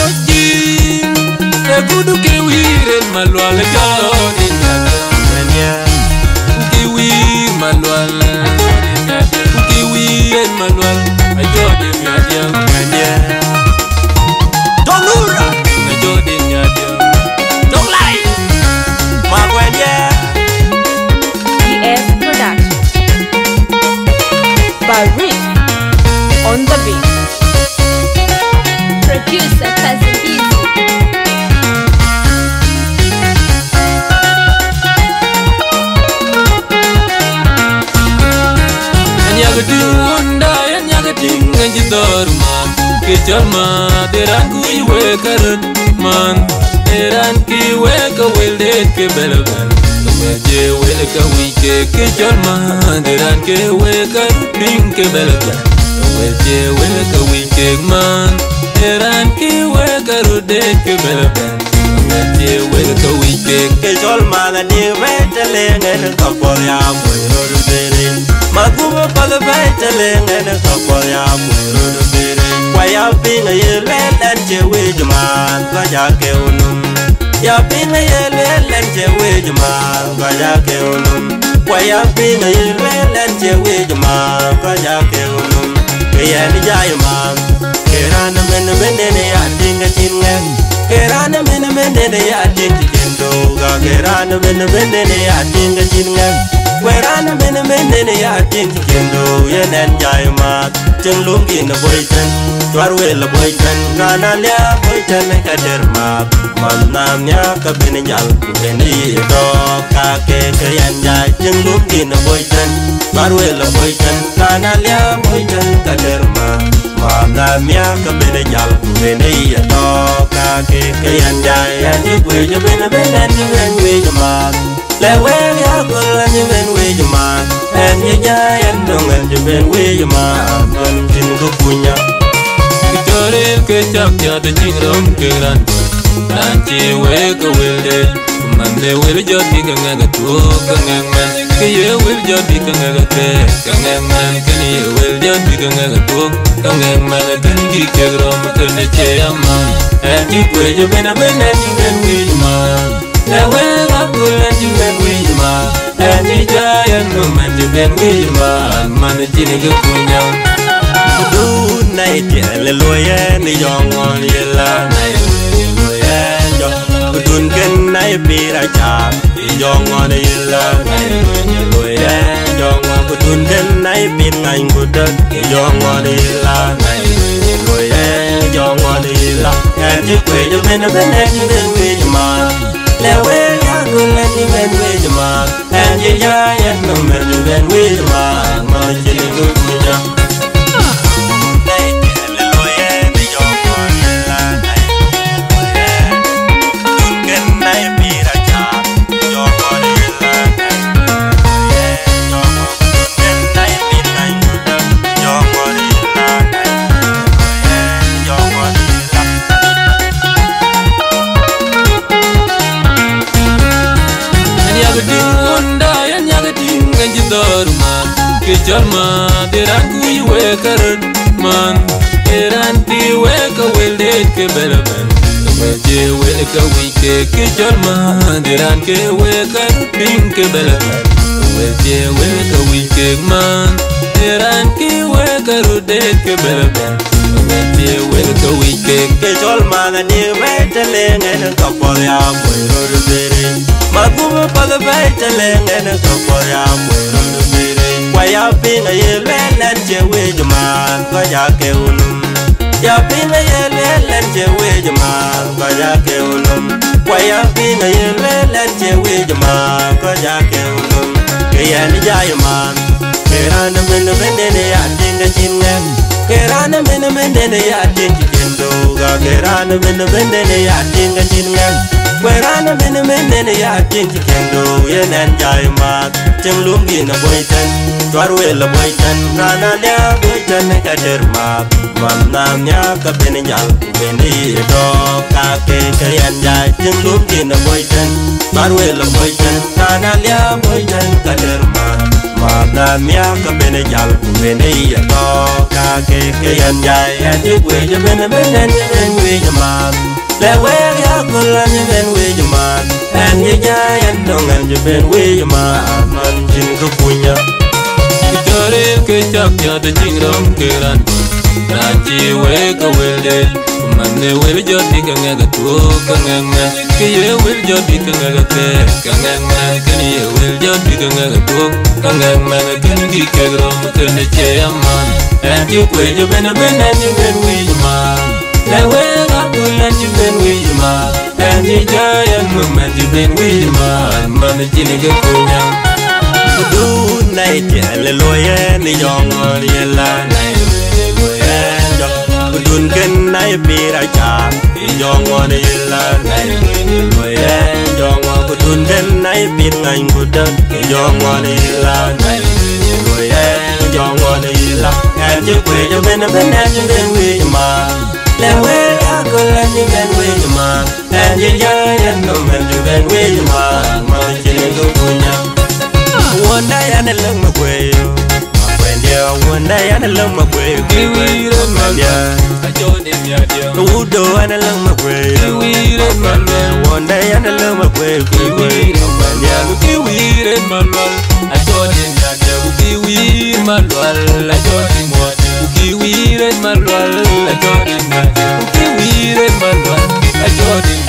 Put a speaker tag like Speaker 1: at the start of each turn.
Speaker 1: Oji, egudu kiwiren malwal jodin
Speaker 2: Menya
Speaker 1: Kiwir malwal Kiwiren malwal Ajodin nyadiam
Speaker 2: Menya Dolura
Speaker 1: Ajodin nyadiam
Speaker 2: Dolai Magwenya
Speaker 3: ES Production. Barik on the beat.
Speaker 1: Kichal ma Deran kui wekaran man. Deran ki weka wildet ke belabel Weje weka wike Kichal ma Deran ke weka Ding ke belabel Weje weka wike man, Deran ki weka rudet ke belabel Weje weka wike
Speaker 2: Ke jol mana di vetele ngene kapor ya mwero rubere Magubo pala vetele ngene kapor ya mwero rubere Kwa ya pinga ye lelen che lenche wijman Kwa ya ke unum Ya pinga ye lelen che lenche wijman Kwa ya ke unum Kwa ya pinga ye lelen che lenche wijman Kwa ya ke unum Ke ya ni jai man. Kerana mene mene ne ya tinga chingen Kerana mene mene ne ya tinga kendo Ga. Kerana mene mene ne ya tinga chingen Kwerana mene mene ne ya tinga kendo Ye nen jai man Cheng lungi na boy ten boyten la boy ten Kana lia boy ten ne ka dermat Man nam nya ka bini e jal ye do ka ke ke yan jai. Cheng lungi na boy ten boyten la boy ten Kana lia boy boyten ka Man nam mia ka bene jal bene ye do ka ke ke yan ja ya ni kwe je bene bene ni wen we je ma. Le we ya ko la ni wen we je ma en ye ja yan do ngen je ben we je ma tin ko punya
Speaker 1: Kitoril ke chak ya de chingrom ke ran Ran chi we ka wilde Mande wil jot bi ka nga tu ka nga man Ke ye wil jot bi ka nga te ka nga man Ke ni ye wil jot ka nga tu ka nga man Kan gi ke grom ka ne che aman En ji kwe je bena bena ji ben wij man Le we ga kula ji ben wij man En jaya no man ji ben wij man Man ji ni ga kunyang
Speaker 2: du nai ti le lo ye ni yong on ye la nai lo ye jo dun ken nai pi ra cha yong on ye la nai lo ye yong on ken nai pi nai ngu da yong on ye la nai lo ye yong on ye la en kwe jo ben ben en ben we man le ma en ji ya ya no men ji ben we ma ma ji
Speaker 1: Kechalma deran kui wekaran man. Deran ti weka welde ke belaben Weje weka wike kechalma Deran ke we wekan ping ke belaben Weje weka wike man. Deran we weka rudet ke belaben meje we ka wike
Speaker 2: ke chol mana ni vetele ngene kapor ya mwero rubere magumo pada vetele ngene kapor ya mwero rubere kwa ya pinga ye lelen che weje man? Kwa ya ke unum ya pinga ye lelen che weje man? Kwa ya ke unum kwa ya pinga ye lelen che weje man? Kwa ya ke unum ke ya ni jay man. Ke ran men men ne ya tinga chingen Kerana mene mene ne ya tingi kendo ga kerana mene mene ne ya tinga chingan Kerana mene mene ne ya tingi kendo ye nan jai ma ting lungi na boitan Twar we la boitan kana nya boitan ka derma man nam nya ka bene jal bene do ka ke ke yan jai ting lungi na boitan Twar we la boitan kana nya boitan ka derma ma na mia ka bene jal ku bene ya to ka ke ke yan jai ya ju we ju bene bene ben we ju man le we ya ku la ni ben we ju man en ye jai en dong en ju ben we ju man man jin ku punya
Speaker 1: Kitore ke chak ya de chingrom ke ran Ran chi we ka man ne we jo di ka nga ga tu ka nga nga Ke ye we jo di ka nga ga te ka nga nga Ken ye we jo di ka nga ga tu ka nga nga Ken di ke grom ke ne che aman En chi kwe jo bena bena ni ben we man Le we ga tu la chi ben we man En chi jayan mu man chi ben we man Man chi ni ga kunyang
Speaker 2: du nay le lo ye ni yong ye la nay lo ye jo dun ken nay pi ra cha yong ni la nay lo ye yong ko dun ken nay pi tan ku da yong ni la người em cho nay lo ye yong ni la kan ji kwe jo ben ben quỳ ji ben wi ma le we a ko la ji ben wi ma kan ji ya ya no men ji ben wi ma ma ji ni ko punya one day and a lung my way. My friend, yeah, one mà and a lung my way.
Speaker 1: Kiwire man
Speaker 2: Yeah.
Speaker 1: Ajode myadia
Speaker 2: Udo and a lung my way.
Speaker 1: Kiwire man
Speaker 2: One day quỳ a lung my way.
Speaker 1: Kiwire lên mà nhà Ajode myadia Kiwire man Ajode myadia Kiwire man. Ajode myadia Kiwire man. Ajode myadia